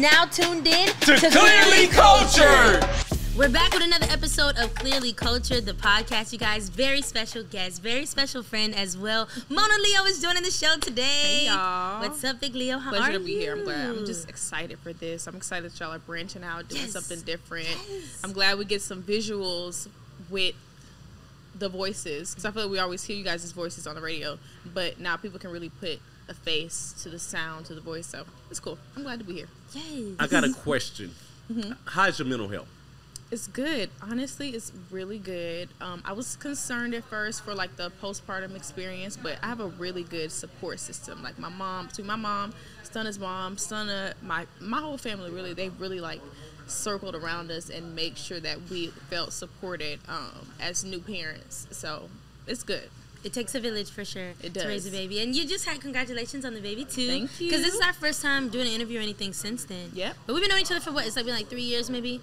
now tuned in to, to Clearly Culture. We're back with another episode of Clearly Cultured, the podcast. You guys, very special guest, very special friend as well. Monaleo is joining the show today. Hey y'all. What's up, Big Leo? How Pleasure are to be you? here. I'm glad. I'm just excited for this. I'm excited that y'all are branching out, doing Yes. something different. Yes. I'm glad we get some visuals with the voices because I feel like we always hear you guys' voices on the radio, but now people can really put a face to the sound, to the voice. So it's cool. I'm glad to be here. Yes. I got a question. How's your mental health? It's good. Honestly, it's really good. Um, I was concerned at first for like the postpartum experience, but I have a really good support system. Like my mom, between my mom, Stunna's mom, Stunna, my my whole family really, they really like circled around us and make sure that we felt supported um, as new parents. So it's good. It takes a village for sure It to raise a baby. And you just had congratulations on the baby too. Thank you. Because this is our first time doing an interview or anything since then. Yep. But we've been knowing each other for what? It's like been like three years maybe?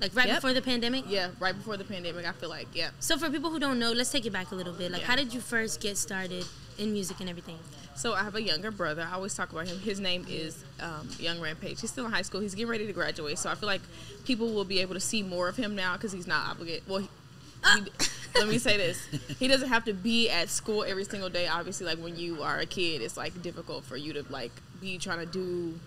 Like right Yep. before the pandemic? Yeah, right before the pandemic, I feel like yeah. So for people who don't know, let's take it back a little bit. Like Yeah. how did you first get started in music and everything? So I have a younger brother. I always talk about him. His name is um, Young Rampage. He's still in high school. He's getting ready to graduate. So I feel like people will be able to see more of him now because he's not obligated. Well, he, he, let me say this: he doesn't have to be at school every single day. Obviously, like when you are a kid, it's like difficult for you to like be trying to do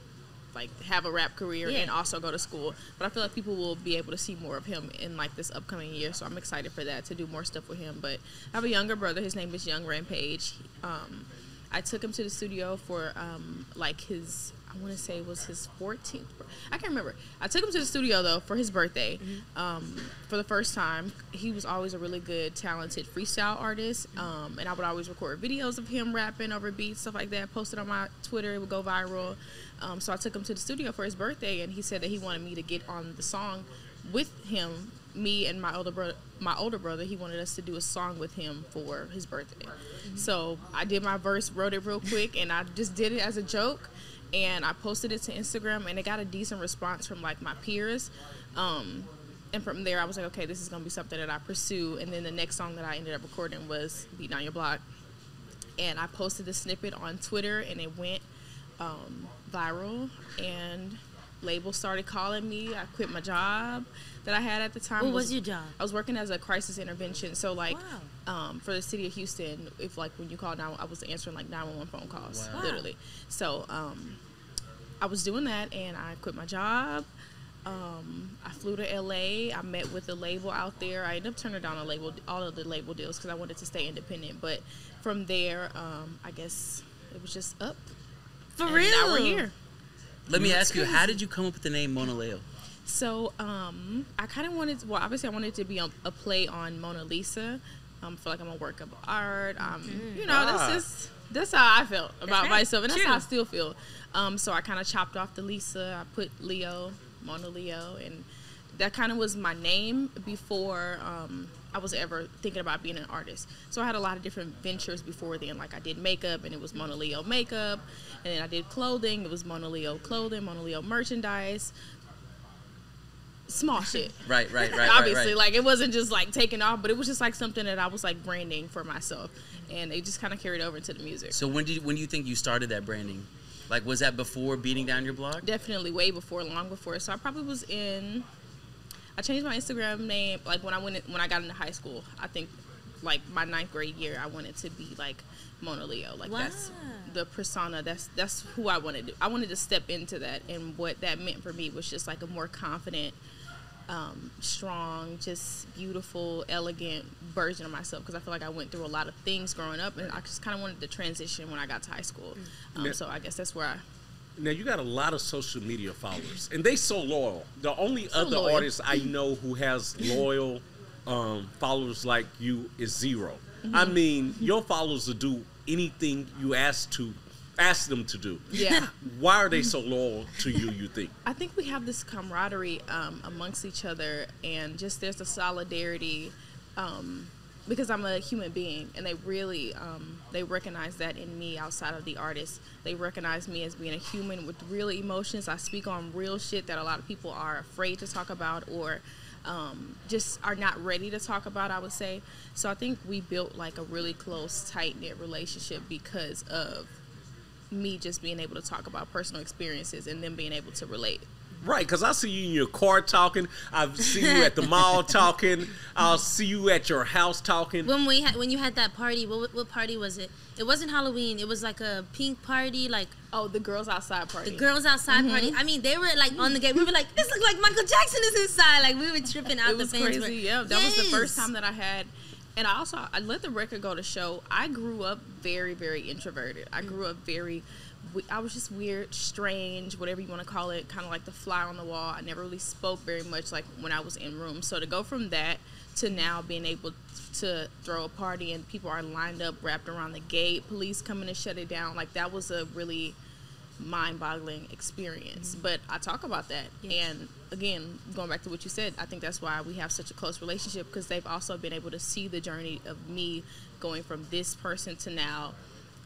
like have a rap career Yeah. and also go to school. But I feel like people will be able to see more of him in like this upcoming year. So I'm excited for that to do more stuff with him. But I have a younger brother. His name is Young Rampage. Um, I took him to the studio for um, like his. I want to say it was his 14th. I can't remember. I took him to the studio though for his birthday um, for the first time. He was always a really good, talented freestyle artist, um, and I would always record videos of him rapping over beats, stuff like that. Posted on my Twitter, it would go viral. Um, so I took him to the studio for his birthday, and he said that he wanted me to get on the song with him. Me and my older brother, my older brother, he wanted us to do a song with him for his birthday. So I did my verse, wrote it real quick, and I just did it as a joke. And I posted it to Instagram, and it got a decent response from like my peers. Um, and from there, I was like, okay, this is gonna be something that I pursue. And then the next song that I ended up recording was "Beat Down Your Block," and I posted the snippet on Twitter, and it went um, viral. And labels started calling me. I quit my job that I had at the time. What It was your job? I was working as a crisis intervention. So like Wow. um, for the city of Houston, if like when you call now, I was answering like 911 phone calls, Wow. literally. So um, I was doing that, and I quit my job. Um, I flew to LA. I met with a label out there. I ended up turning down a label, all of the label deals, because I wanted to stay independent. But from there, um, I guess it was just up. For And real? Now we're here. Let me ask you, how did you come up with the name Monaleo? So um, I kind of wanted, well, obviously I wanted to be a, a play on Mona Lisa. Um, I feel like I'm a work of art. Um, You know, Ah. that's just that's how I felt about right. myself, and that's True. how I still feel. Um, so I kind of chopped off the Lisa. I put Leo, Mona Leo, and that kind of was my name before um, I was ever thinking about being an artist. So I had a lot of different ventures before then. Like I did makeup, and it was Mona Leo makeup, and then I did clothing. It was Mona Leo clothing, Mona Leo merchandise. Small shit. Right, right, right, obviously right, right. like it wasn't just like taking off but it was just like something that i was like branding for myself and it just kind of carried over into the music. So when did when do you think you started that branding? Like was that before beating down your block? definitely way before long before. So i probably was in i changed my instagram name like when i went in, when i got into high school. I think like my ninth grade year i wanted to be like mona leo. Like that's the persona. That's that's who i wanted to i wanted to step into that and what that meant for me was just like a more confident um, strong, just beautiful, elegant version of myself because I feel like I went through a lot of things growing up, and I just kind of wanted to transition when I got to high school. Um, Yeah. so I guess that's where I. Now you got a lot of social media followers, and they so loyal. The only other loyal. artist I know who has loyal um, followers like you is 0 I Mm-hmm. mean, your followers will do anything you ask to ask them to do. Yeah. Why are they so loyal to you? You think? I think we have this camaraderie um, amongst each other, and just there's a solidarity um, because I'm a human being, and they really um, they recognize that in me outside of the artist. They recognize me as being a human with real emotions. I speak on real shit that a lot of people are afraid to talk about or um, just are not ready to talk about. I would say so. I think we built like a really close, tight knit relationship because of me just being able to talk about personal experiences and them being able to relate. Right, because I see you in your car talking. I see you at the mall talking. I'll see you at your house talking. When we had when you had that party, what what party was it? It wasn't Halloween. It was like a pink party, like Oh, the girls outside party. the girls outside party. Mm-hmm. I mean, they were like on the gate. We were like, this looks like Michael Jackson is inside. Like we were tripping out. it was the fans crazy. Were, yeah, that was the first time that I had. And I also I let the record go to show. I grew up very very introverted. I grew up very. I was just weird, strange, whatever you want to call it, kind of like the fly on the wall. I never really spoke very much, like when I was in rooms. So to go from that to now being able to throw a party and people are lined up, wrapped around the gate, police coming to shut it down, like that was a really mind-boggling experience. Mm-hmm. But I talk about that, Yes. and again, going back to what you said, I think that's why we have such a close relationship because they've also been able to see the journey of me going from this person to now,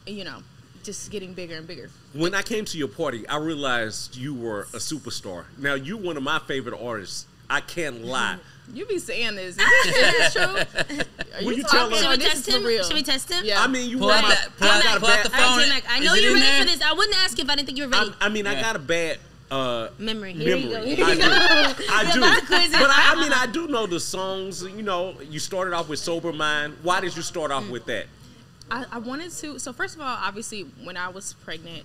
you know, just getting bigger and bigger. When I came to your party, I realized you were a superstar. Now, you're one of my favorite artists. I can't lie. Mm-hmm. You be saying this. Is this true? Are Will you talking tell Should us- or we this test is for him? real? Should we test him? Yeah. I mean, you Pull were out my, that- pull I out- got a pull out bad, the phone. J-Mac, I know you're ready there? for this. I wouldn't ask if I didn't think you were ready. I, I mean, I got a bad uh, Memory. memory. Here I you do. go. I do. about to quiz it. But I, I mean, I do know the songs. You know, you started off with Sober Mind. Why did you start Mm. off with that? I, I wanted to. So first of all, obviously, when I was pregnant,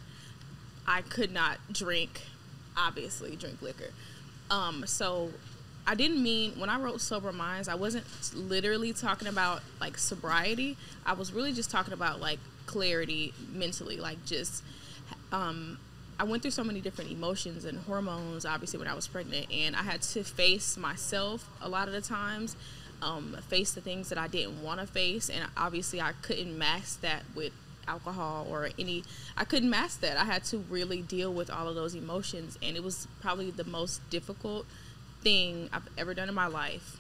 I could not drink. Obviously, drink liquor. Um, so I didn't mean when I wrote sober minds. I wasn't literally talking about like sobriety. I was really just talking about like clarity mentally, like just. Um, I went through so many different emotions and hormones, obviously, when I was pregnant, and I had to face myself a lot of the times, um, face the things that I didn't want to face, and obviously, I couldn't mask that with alcohol or any. I couldn't mask that. I had to really deal with all of those emotions, and it was probably the most difficult thing I've ever done in my life.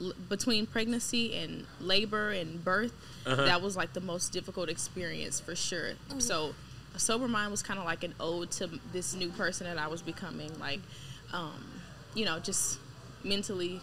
L- between pregnancy and labor and birth, Uh-huh. that was like the most difficult experience for sure. So, a sober mind was kind of like an ode to this new person that I was becoming. Like, um, you know, just mentally,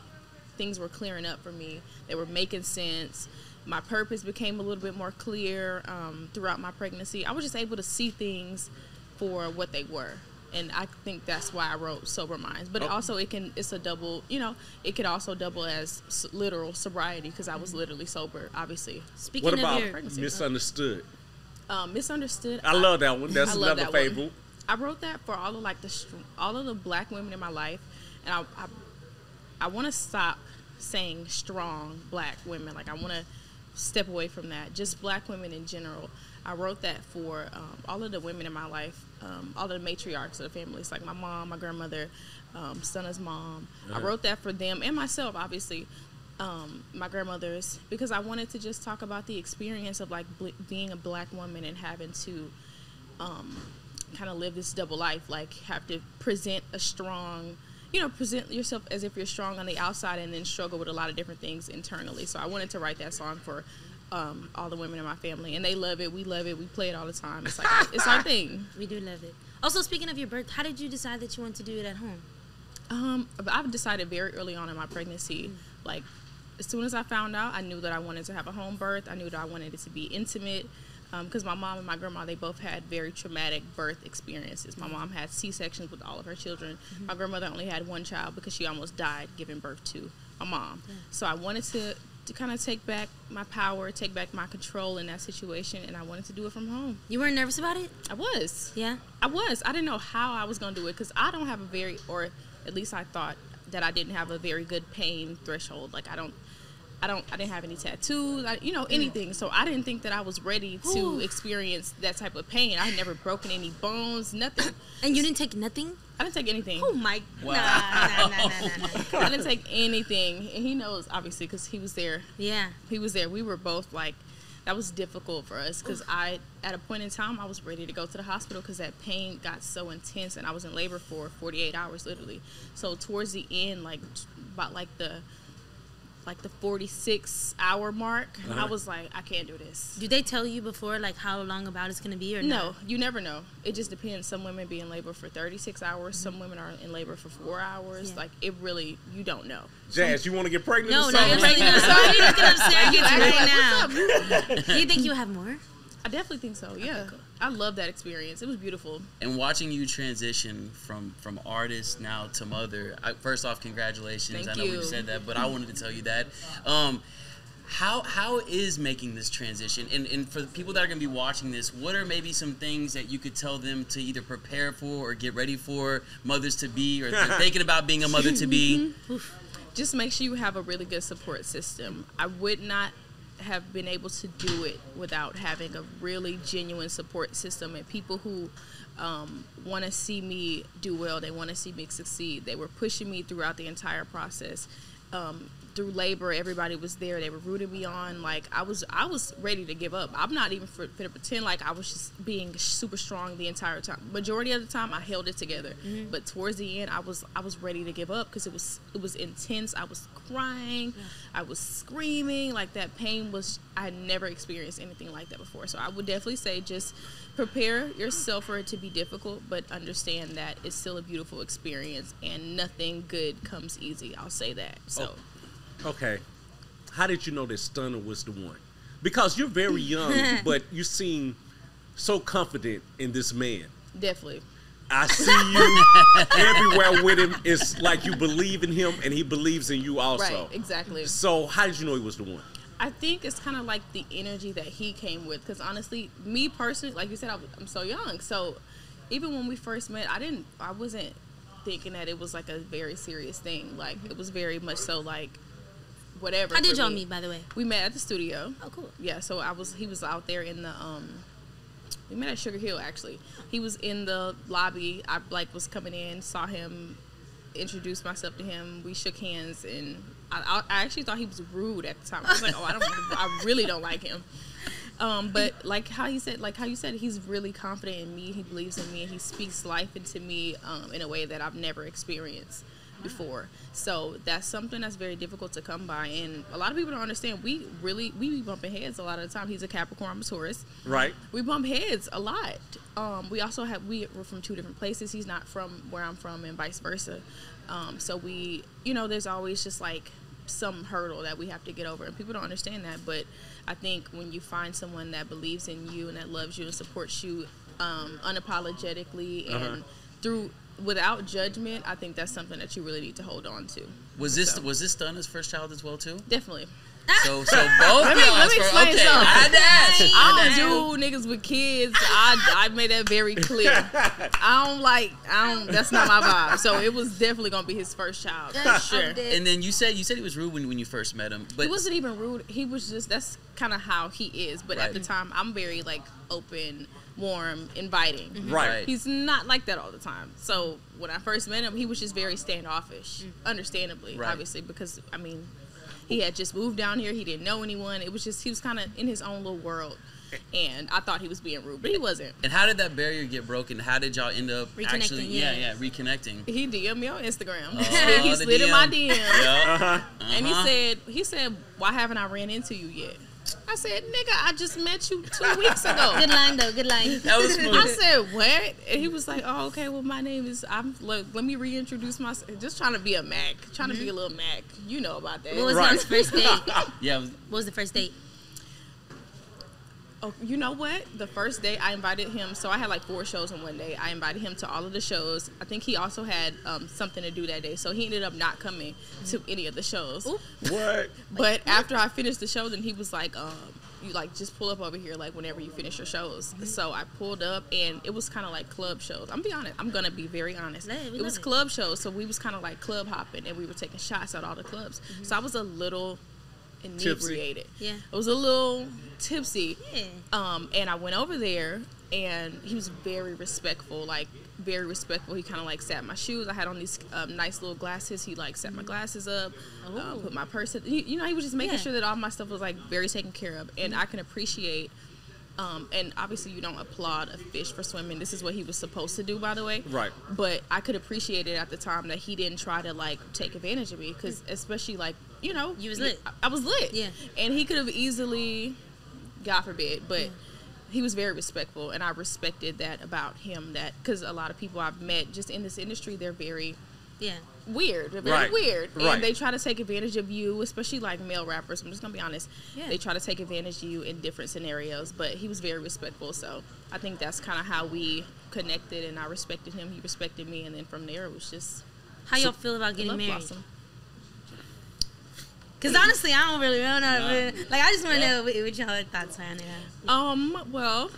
things were clearing up for me. They were making sense. My purpose became a little bit more clear um, throughout my pregnancy. I was just able to see things for what they were. And I think that's why I wrote sober minds. But it Oh. also, it can it's a double. You know, it could also double as s- literal sobriety because I was literally sober. Obviously, Speaking What of about pregnancy. Misunderstood? um, misunderstood. I love that one. That's I another that favorite. I wrote that for all of like the all of the black women in my life, and I I, I want to stop saying strong black women. Like I want to step away from that. Just black women in general. I wrote that for um, all of the women in my life, um, all the matriarchs of the families, like my mom, my grandmother, um, Stunna's mom. I Uh-huh. wrote that for them and myself, obviously. Um, my grandmother's because I wanted to just talk about the experience of like being a black woman and having to um, kind of live this double life, like have to present a strong, you know, present yourself as if you're strong on the outside and then struggle with a lot of different things internally. So I wanted to write that song for um, all the women in my family, and they love it. We love it. We play it all the time. It's like it's our thing. we do love it. Also, speaking of your birth, how did you decide that you want to do it at home? Um, I've decided very early on in my pregnancy, like as soon as I found out, I knew that I wanted to have a home birth. I knew that I wanted it to be intimate. Because my mom and my grandma, they both had very traumatic birth experiences. My mom had C sections with all of her children. My grandmother only had one child because she almost died giving birth to my mom. So I wanted to, to kind of take back my power, take back my control in that situation, and I wanted to do it from home. You weren't nervous about it? I was. Yeah. I was. I didn't know how I was going to do it because I don't have a very, or at least I thought that I didn't have a very good pain threshold. Like I don't, I don't, I didn't have any tattoos, I, you know, anything. So I didn't think that I was ready to Ooh. experience that type of pain. I had never broken any bones, nothing. And you didn't take nothing? I didn't take anything. Oh my. Wow. Nah, nah, nah, nah, nah, nah. I didn't take anything, and he knows obviously because he was there. Yeah. He was there. We were both like, that was difficult for us because I, at a point in time, I was ready to go to the hospital because that pain got so intense, and I was in labor for 48 hours literally. So towards the end, like about like the, like the 46 hour mark, I Uh-huh. was like, I can't do this. Do they tell you before like how long about it's gonna be or No, not? you never know. It just depends. Some women be in labor for 36 hours. Some women are in labor for four hours. Yeah. Like it really, you don't know. Jas, you want to get pregnant? No, or no, something? absolutely not. So I need to get upstairs and get you Like, right now. what's up? Do you think you have more? I definitely think so. Yeah. I love that experience. It was beautiful. and watching you transition from from artist now to mother I, first off congratulations Thank i know you. we said that but i wanted to tell you that um how how is making this transition and and for the people that are going to be watching this what are maybe some things that you could tell them to either prepare for or get ready for mothers to be or thinking about being a mother to be just make sure you have a really good support system. I would not have been able to do it without having a really genuine support system and people who um, want to see me do well. They want to see me succeed. They were pushing me throughout the entire process. Um, through labor, everybody was there. They were rooting me on. Like I was, I was ready to give up. I'm not even for, for to pretend like I was just being super strong the entire time. Majority of the time, I held it together. Mm-hmm. But towards the end, I was, I was ready to give up because it was, it was intense. I was crying, I was screaming. Like that pain was, I had never experienced anything like that before. So I would definitely say just prepare yourself for it to be difficult, but understand that it's still a beautiful experience and nothing good comes easy. I'll say that. So. Oh, Okay. How did you know that Stunna was the one? Because you're very young, but you seem so confident in this man. Definitely. I see you everywhere with him. It's like you believe in him and he believes in you also. Right, exactly. So how did you know he was the one? I think it's kind of like the energy that he came with. Because honestly, me personally, like you said, I I'm so young. So even when we first met, I didn't, I wasn't thinking that it was like a very serious thing. Like it was very much so like whatever. How did y'all me. meet, by the way? We met at the studio. Oh, cool. Yeah, so I was he was out there in the um we met at Sugar Hill actually. He was in the lobby. I like was coming in, saw him, introduced myself to him. We shook hands and I, I, I actually thought he was rude at the time. I was like, oh, I don't, I really don't like him. Um, but like how he said, like how you said, he's really confident in me. He believes in me, and he speaks life into me um, in a way that I've never experienced before. So that's something that's very difficult to come by, and a lot of people don't understand. We really we be bumping heads a lot of the time. He's a Capricorn, I'm a Taurus. Right? We bump heads a lot. Um, we also have we were from two different places. He's not from where I'm from, and vice versa. Um, so we, you know, there's always just like some hurdle that we have to get over, and people don't understand that. But I think when you find someone that believes in you and that loves you and supports you um, unapologetically and Uh-huh. through without judgment, I think that's something that you really need to hold on to. was this So- was this Stunna's first child as well too Definitely. So so both Let me- y'all's let me first- explain okay something. I had to ask. I I had to don't do niggas with kids. I, I made that very clear. I don't like. I don't. That's not my vibe. So it was definitely gonna be his first child for sure. And then you said you said he was rude when, when you first met him, but He wasn't even rude. He was just. That's kind of how he is. But at the time, I'm very like open, warm, inviting. Mm-hmm. Right. Right. He's not like that all the time. So when I first met him, he was just very standoffish. Mm. Understandably, Right. obviously, because I mean, he had just moved down here. He didn't know anyone. It was just he was kind of in his own little world. And I thought he was being rude, but he wasn't. And how did that barrier get broken? How did y'all end up Reconnecting, actually? yeah. Yeah, yeah, reconnecting. He DM'd me on Instagram. Oh, he the slid in my DM. DM. Yeah. And he Uh-huh. said, he said, why haven't I ran into you yet? I said, nigga, I just met you two weeks ago. Good line though. Good line. That was smooth. I said, what? And he was like, oh, okay, well, my name is, I'm, look, let me reintroduce myself. Just trying to be a Mac. Trying to be a mm-hmm. little Mac. You know about that. What was Right. y'all's first date? Yeah, was- What was the first date? Oh, you know what? The first day I invited him, so I had like four shows in one day. I invited him to all of the shows. I think he also had um, something to do that day, so he ended up not coming to any of the shows. Ooh. What? But after I finished the show, then he was like, um, "You like just pull up over here, like whenever you finish your shows." Mm-hmm. So I pulled up, and it was kind of like club shows. I'm be honest. I'm gonna be very honest. Yeah, it was it. club shows, so we was kind of like club hopping, and we were taking shots at all the clubs. Mm-hmm. So I was a little Tipsy. inebriated. Yeah. I was a little tipsy. Yeah. Um, and I went over there, and he was very respectful, like very respectful. He kind of like sat my shoes. I had on these um, nice little glasses. He like set my glasses up, uh, put my purse. In. You, you know, he was just making Yeah. sure that all my stuff was like very taken care of, and I can appreciate. Um, and obviously, you don't applaud a fish for swimming. This is what he was supposed to do, by the way. Right. But I could appreciate it at the time that he didn't try to like take advantage of me, because especially like you know, You was lit. I, I was lit. Yeah. And he could have easily, God forbid, but he was very respectful, and I respected that about him. That because a lot of people I've met just in this industry, they're very Yeah. weird, very Right, weird, right. and they try to take advantage of you, especially like male rappers. I'm just gonna be honest. Yeah. They try to take advantage of you in different scenarios, but he was very respectful. So I think that's kind of how we connected, and I respected him, he respected me, and then from there it was just How y'all feel about getting married? blossom. Because honestly, I don't really, I don't know. Yeah. Like, I just want to Yeah. know what, what y'all thoughts are on it. Um, well,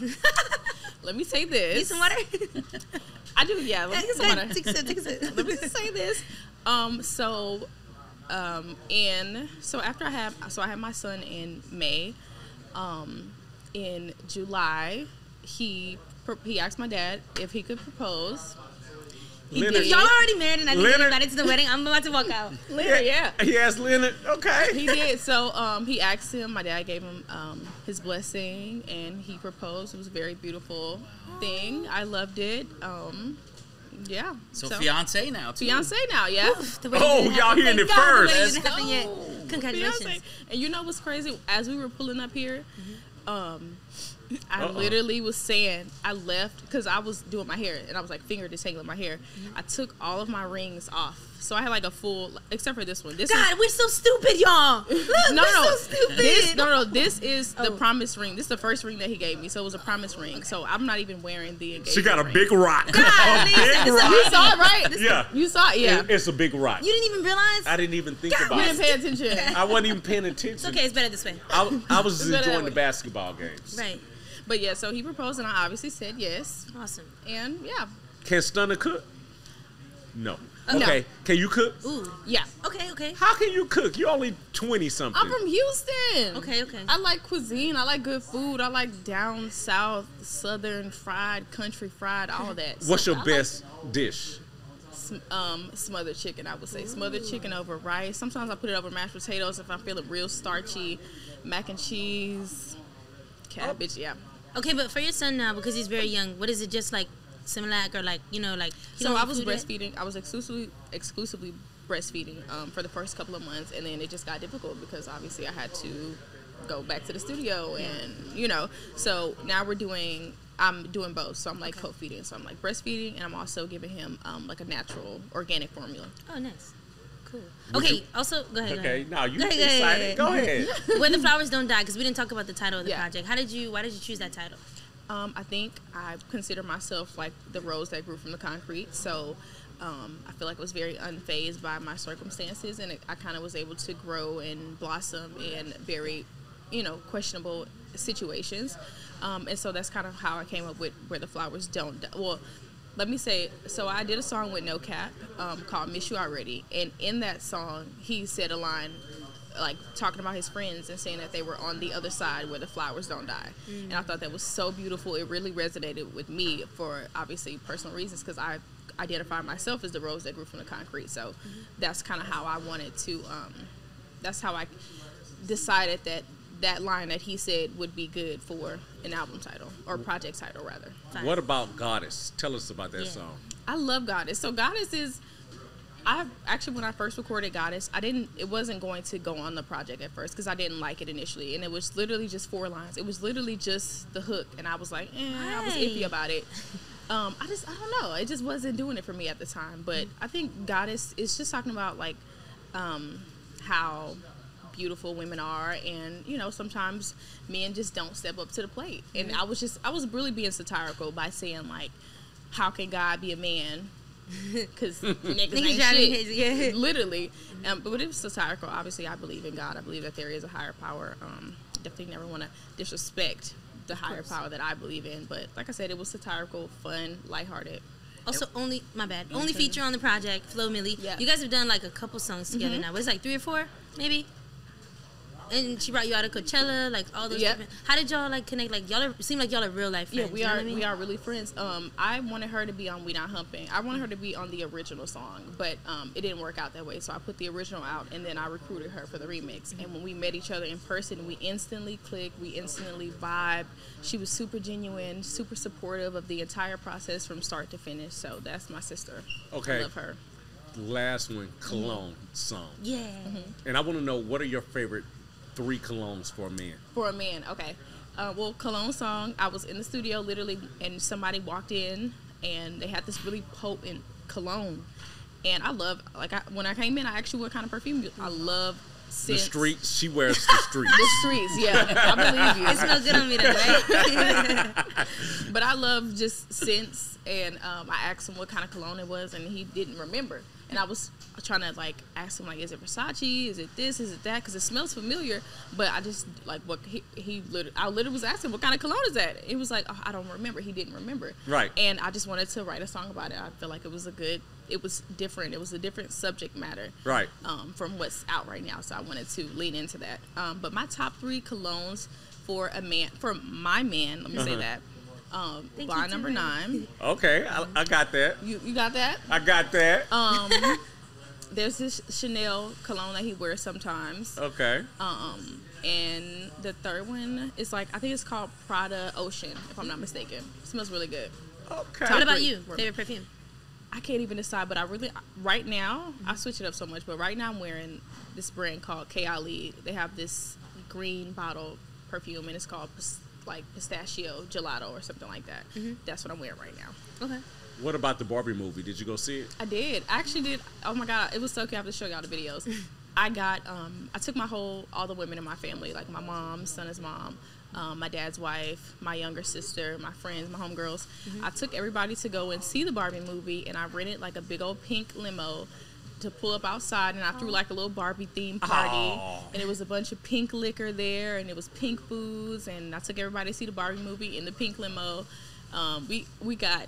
let me say this. Need some water? I do, yeah. Let me Take a get some water. sip, take a sip, take a sip. let me just say this. Um, so, um, in so after I had so I had my son in May. Um, in July, he he asked my dad if he could propose. He Leonard- If y'all already married and I didn't get Leonard- invited to the wedding, I'm about to walk out. Leonard, yeah. He asked Leonard, okay. He did. So um, he asked him. My dad gave him um, his blessing, and he proposed. It was a very beautiful thing. I loved it. Um, yeah. So, fiance now. Too. fiance now. Yeah. The wedding Oh, y'all happen. hearing Thank it God the first. wedding Let's didn't happen yet. Congratulations. Beyonce. And you know what's crazy? As we were pulling up here, um, I Uh-oh. literally was saying I left because I was doing my hair and I was like finger detangling my hair. Mm-hmm. I took all of my rings off, so I had like a full, except for this one. This is, God, we're so stupid, y'all. Look, no, we're no, so stupid. this no, no. This is the Oh. promise ring. This is the first ring that he gave me, so it was a promise ring. So I'm not even wearing the engagement. She got a ring. big rock. God, a big rock. You saw it, right? Yeah. You saw it, yeah. It- It's a big rock. You didn't even realize? I didn't even think God, about You it. didn't pay attention. I wasn't even paying it's attention. okay, it's better this way. I, I was just It's better enjoying the basketball games. Right. But yeah, so he proposed, and I obviously said yes. Awesome. And yeah, Can Stunna cook? No. Uh, no. Okay. Can you cook? Ooh. yeah. Okay, okay. How can you cook? You're only 20 something. I'm from Houston. Okay, okay. I like cuisine. I like good food. I like down south, southern fried, country fried, all that. What's So your I best dish? Like, sm- um, smothered chicken. I would say smothered chicken over rice. Sometimes I put it over mashed potatoes if I'm feeling real starchy. Mac and cheese, cabbage. Yeah. Okay, but for your son now, because he's very young, what is it just like Similac or like, you know, like. So I was breastfeeding. I was exclusively exclusively breastfeeding um, for the first couple of months, and then it just got difficult because obviously I had to go back to the studio, and you know. So now we're doing. I'm doing both. So I'm like co-feeding. So I'm like breastfeeding, and I'm also giving him um, like a natural organic formula. Oh, nice. Cool. Would Okay, you- also, go ahead. Okay, Go now you Go ahead, go excited. ahead, Go go ahead. Where the flowers don't die, because we didn't talk about the title of the Yeah. project. How did you? Why did you choose that title? Um, I think I consider myself like the rose that grew from the concrete. So um, I feel like I was very unfazed by my circumstances, and it, I kind of was able to grow and blossom in very, you know, questionable situations. Um, and so that's kind of how I came up with where the flowers don't. Die. Well, let me say, so I did a song with NoCap um, called "Miss You Already," and in that song, he said a line like talking about his friends and saying that they were on the other side where the flowers don't die. And I thought that was so beautiful. It really resonated with me for obviously personal reasons because I identify myself as the rose that grew from the concrete. So that's kind of how I wanted to. Um, that's how I decided that that line that he said would be good for an album title or project title rather. Fine. What about Goddess? Tell us about that Yeah. song. I love Goddess. So Goddess is I actually when I first recorded Goddess, I didn't it wasn't going to go on the project at first because I didn't like it initially and it was literally just four lines. It was literally just the hook and I was like, eh, I was iffy about it. Um, I just I don't know. It just wasn't doing it for me at the time. But I think Goddess is just talking about like um, how beautiful women are and you know sometimes men just don't step up to the plate and i was just i was really being satirical by saying like how can god be a man because niggas ain't shit. yeah. literally um, but it was satirical obviously i believe in god i believe that there is a higher power um, definitely never want to disrespect the higher power that i believe in but like i said it was satirical fun lighthearted Also, only my bad. Only feature on the project, Flo Milli. Yeah. You guys have done like a couple songs together Mhm. now. It's like three or four, maybe. And she brought you out of Coachella, like all those. Yep. Different, how did y'all like connect? Like y'all are, seem like y'all are real life friends. Yeah, we you know are. what I mean? We are really friends. Um, I wanted her to be on "We Not Humping." I wanted her to be on the original song, but um, it didn't work out that way. So I put the original out, and then I recruited her for the remix. And when we met each other in person, we instantly clicked. We instantly vibed. She was super genuine, super supportive of the entire process from start to finish. So that's my sister. Okay. I love her. Last one, Cologne song. Yeah. Mm-hmm. And I want to know what are your favorite three colognes for a man? For a man, okay. Uh, well, Cologne song. I was in the studio literally, and somebody walked in, and they had this really potent cologne, and I love like I, when I came in, I actually what kind of perfume I love. The streets. She wears the streets. The streets, yeah, I believe you. It smells good on me, though, right? But I love just scents, and um, I asked him what kind of cologne it was, and he didn't remember. And I was trying to like ask him like, is it Versace? Is it this? Is it that? Because it smells familiar, but I just like what he he literally, I literally was asking what kind of cologne is that? It was like, oh, I don't remember. He didn't remember. Right. And I just wanted to write a song about it. I feel like it was a good. It was different. It was a different subject matter. Right. Um, from what's out right now, so I wanted to lean into that. Um, but my top three colognes for a man, for my man, let me say Uh-huh. that. Um, Thank bar you, number Timmy. nine. Okay, I, I got that. You you got that? I got that. Um, there's this Chanel cologne that he wears sometimes. Okay. Um, and the third one is like I think it's called Prada Ocean, if I'm not mistaken. It smells really good. Okay. Top what about three you? for. Favorite perfume? I can't even decide, but I really right now I switch it up so much. But right now I'm wearing this brand called Kayali. They have this green bottle perfume, and it's called pis- like pistachio gelato or something like that. That's what I'm wearing right now. Okay. What about the Barbie movie? Did you go see it? I did. I actually did. Oh my god, it was so cute. I have to show y'all the videos. I got. Um, I took my whole all the women in my family, like my mom, Stunna's mom, um, my dad's wife, my younger sister, my friends, my homegirls. I took everybody to go and see the Barbie movie, and I rented like a big old pink limo to pull up outside, and I threw like a little Barbie themed party, Aw. and it was a bunch of pink liquor there, and it was pink foods, and I took everybody to see the Barbie movie in the pink limo. Um, we we got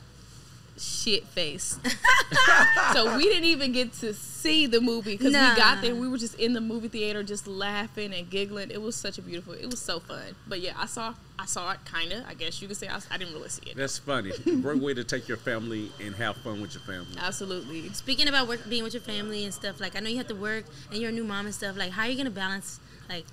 shit face. so we didn't even get to see the movie because Nah. we got there. We were just in the movie theater, just laughing and giggling. It was such a beautiful. It was so fun. But yeah, I saw. I saw it kind of. I guess you could say I, I didn't really see it. That's funny. Great way to take your family and have fun with your family. Absolutely. Speaking about work, being with your family and stuff, like I know you have to work and you're a new mom and stuff. Like, how are you gonna balance like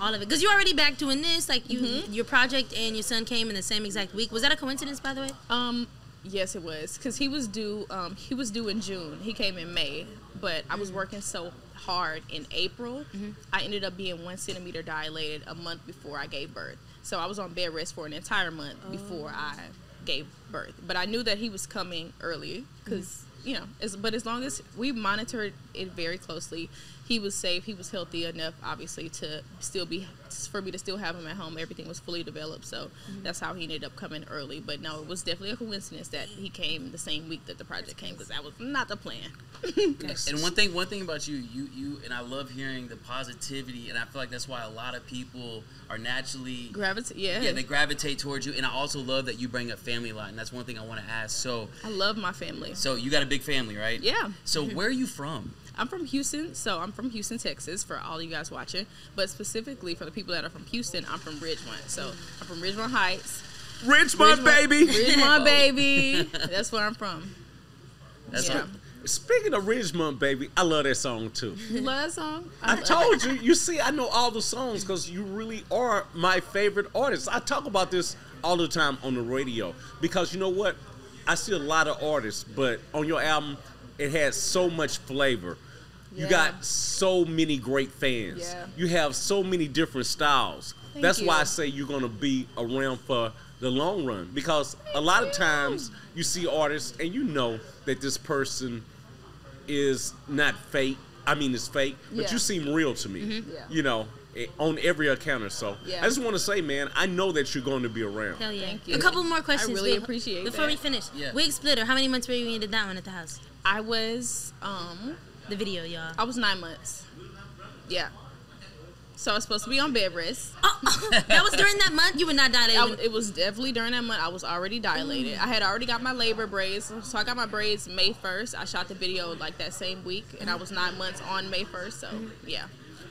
all of it? Because you're already back doing this. Like, you Mm-hmm. your project and your son came in the same exact week. Was that a coincidence, by the way? Um, yes, it was because he was due. Um, he was due in June. He came in May, but I was mm. working so hard in April. Mm-hmm. I ended up being one centimeter dilated a month before I gave birth. So I was on bed rest for an entire month oh. before I gave birth. But I knew that he was coming early because mm-hmm. you know. As, but as long as we monitored it very closely, he was safe. He was healthy enough, obviously, to still be for me to still have him at home. Everything was fully developed, so mm-hmm. that's how he ended up coming early. But no, it was definitely a coincidence that he came the same week that the project came because that was not the plan. And one thing, one thing about you, you, you, and I love hearing the positivity, and I feel like that's why a lot of people are naturally, gravitate, yeah. yeah, they gravitate towards you. And I also love that you bring up family a lot, and that's one thing I want to ask. So, I love my family. so you got a big family, right? Yeah. So mm-hmm. where are you from? I'm from Houston, so I'm from Houston, Texas, for all you guys watching. But specifically for the people that are from Houston, I'm from Ridgemont. So I'm from Ridgemont Heights. Ridgemont, baby. Ridgemont, baby. That's where I'm from. That's yeah. what- Speaking of Ridgemont, baby, I love that song too. You love that song? I love told you. You see, I know all the songs because you really are my favorite artist. I talk about this all the time on the radio because you know what? I see a lot of artists, but on your album, it has so much flavor. You got so many great fans. Yeah. You have so many different styles. Thank That's why I say you're gonna be around for the long run because a lot of times you see artists and you know that this person is not fake. I mean, it's fake, but Yeah. Mm-hmm. you seem real to me. Yeah. You know, eh, on every account or so. Yeah. I just want to say, man, I know that you're going to be around. Hell yeah. Thank you. A couple more questions. really Wait, appreciate Before we finish, Yeah. wig splitter. How many months were you when you did that one at the house? I was um The video, y'all. I was nine months. Yeah. So I was supposed to be on bed rest. Oh, that was during that month. You were not dilated. I it was definitely during that month. I was already dilated. I had already got my labor braids, so I got my braids May first. I shot the video like that same week, and I was nine months on May first. So yeah,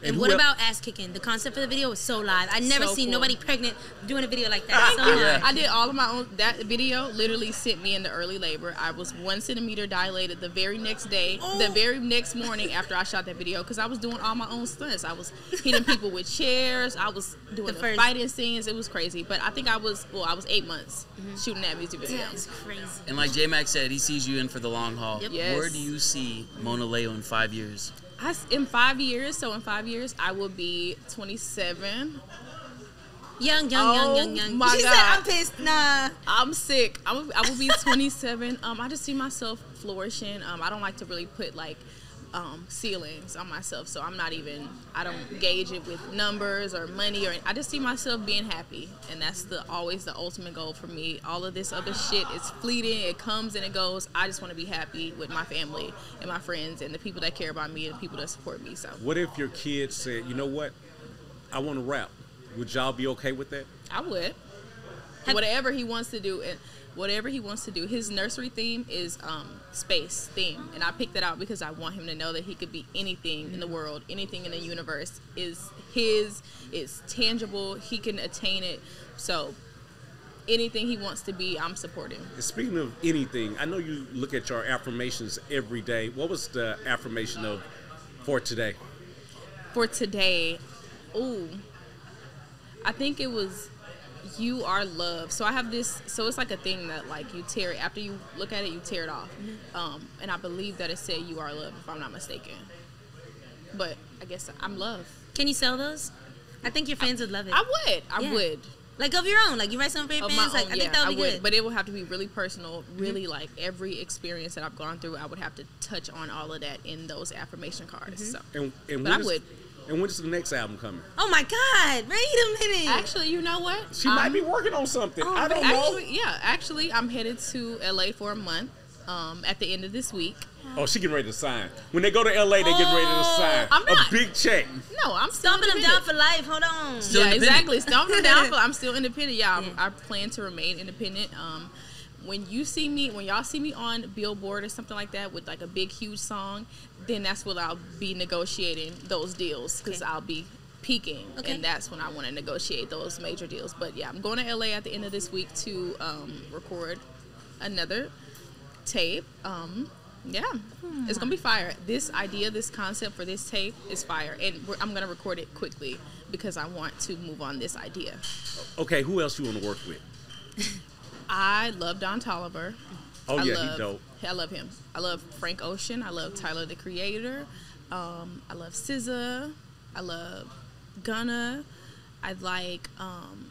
and who what about ass kicking? The concept for the video was so live. I never So seen cool. nobody pregnant doing a video like that. So Thank you. live. I did all of my own. That video literally sent me into early labor. I was one centimeter dilated the very next day, the oh. very next morning after I shot that video, because I was doing all my own stunts. I was hitting people with chairs. I was doing The the, first- fighting scenes. It was crazy. But I think I was well. I was eight months mm-hmm. shooting that music video. That is crazy. And like J Max said, he sees you in for the long haul. Yep. Yes. Where do you see Monaleo in five years? I in five years, so in five years, I will be 27. Young, young, young, Oh young, young. my she God. said, "I'm pissed." Nah. I'm sick. I'm, I will be 27. Um, I just see myself flourishing. Um, I don't like to really put like um, ceilings on myself, so I'm not even. I don't gauge it with numbers or money or. I just see myself being happy, and that's the always the ultimate goal for me. All of this other shit is fleeting. It comes and it goes. I just want to be happy with my family and my friends and the people that care about me and the people that support me. So What if your kid said, you know what? I want to rap. Would y'all be okay with that? I would. Have- whatever he wants to do, and whatever he wants to do. His nursery theme is um, space theme, and I picked that out because I want him to know that he could be anything in the world, anything in the universe is his. It's tangible. He can attain it. So anything he wants to be, I'm supporting. Speaking of anything, I know you look at your affirmations every day. What was the affirmation of for today? For today, ooh, I think it was you are love. So I have this. So it's like a thing that like you tear it after you look at it, you tear it off. Mm-hmm. Um, and I believe that it said you are love, if I'm not mistaken. But I guess I'm love. Can you sell those? I think your fans would love it. I would. I Yeah. would. like of your own. Like you write something for your Of my fans. Like I yeah, think that would I be would. good. But it would have to be really personal. Mm-hmm. Really, like every experience that I've gone through, I would have to touch on all of that in those affirmation cards. Mm-hmm. So. And, and But I when is- would. And when is the next album coming? oh my God! Wait a minute. Actually, you know what? She might be working on something. Oh, I don't Actually, know. yeah. Actually, I'm headed to LA for a month. Um, at the end of this week. Oh, she getting ready to sign. When they go to LA, they getting ready to Oh, sign I'm not. a big check. No, I'm still Stomping them down independent. for life. Hold on. Still yeah, exactly. Stomping them down. For, I'm still independent. Yeah, I'm- Yeah. I plan to remain independent. Um, when you see me, when y'all see me on Billboard or something like that with like a big, huge song, then that's when I'll be negotiating those deals because Okay. I'll be peaking, Okay. and that's when I want to negotiate those major deals. But yeah, I'm going to LA at the end of this week to um, record another tape. Um, yeah, it's gonna be fire. This idea, this concept for this tape is fire, and we're, I'm gonna record it quickly because I want to move on this idea. Okay, who else you want to work with? I love Don Toliver. Oh I yeah, love, he dope. I love him. I love Frank Ocean. I love Tyler the Creator. Um, I love SZA. I love Gunna. I like. Um,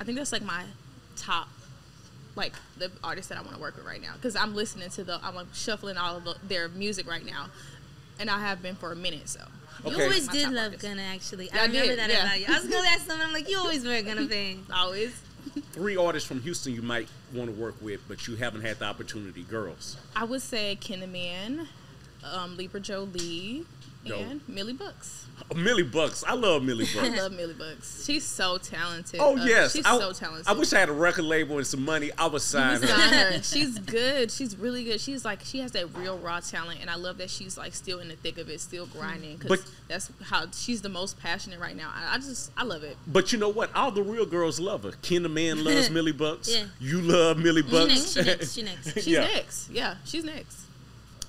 I think that's like my top, like the artists that I want to work with right now because I'm listening to the. I'm like shuffling all of the, their music right now, and I have been for a minute. So You always did love artist. Gunna, actually. Yeah, I I remember did, that yeah. about you. I was gonna ask someone. I'm like, you always were a Gunna fan. always. Three artists from Houston you might want to work with, but you haven't had the opportunity. Girls. I would say KenTheMan, um, Libra Jolie, And Millie Bucks. Oh, Millie Bucks. I love Millie I Bucks. love Millie Bucks. She's so talented. Oh Uh, yes, she's I, so talented. I wish I had a record label and some money. I would sign her. her. She's good. She's really good. She's like she has that real raw talent, and I love that she's like still in the thick of it, still grinding. Because that's how she's the most passionate right now. I, I just I love it. But you know what? All the real girls love her. KenTheMan loves Millie Bucks. Yeah. You love Millie She Bucks. next. She next. She next. She's Yeah. next. Yeah, she's next.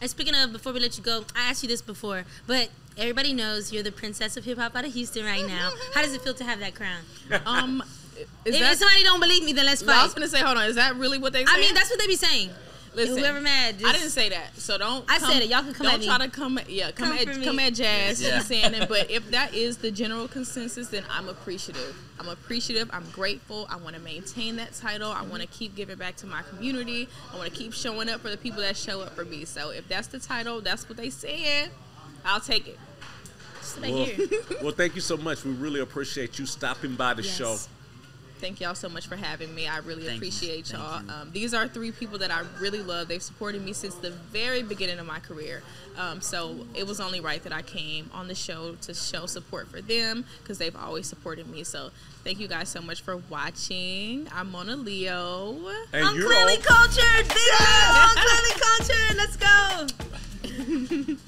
And speaking of, before we let you go, I asked you this before, but everybody knows you're the princess of hip hop out of Houston right now. How does it feel to have that crown? Um, is If, that? if somebody don't believe me, then let's fight. I was gonna say, hold on. Is that really what they? Say? I mean, that's what they be saying. Listen, Whoever mad, I didn't say that, so don't. I come- said it. Y'all can come Don't at me. try to come. At, yeah, come, Come at for me. come at Jas. Yeah. Yeah. saying it, but if that is the general consensus, then I'm appreciative. I'm appreciative. I'm grateful. I want to maintain that title. I want to keep giving back to my community. I want to keep showing up for the people that show up for me. So if that's the title, that's what they said. I'll take it. Just well, here. well, thank you so much. We really appreciate you stopping by the Yes. show. Thank y'all so much for having me. I really Thank appreciate Thank y'all. Um, these are three people that I really love. They've supported me since the very beginning of my career. Um, so it was only right that I came on the show to show support for them because they've always supported me. So thank you guys so much for watching. I'm Monaleo. And I'm clearly all- cultured. Big yeah. I'm clearly cultured. Let's go.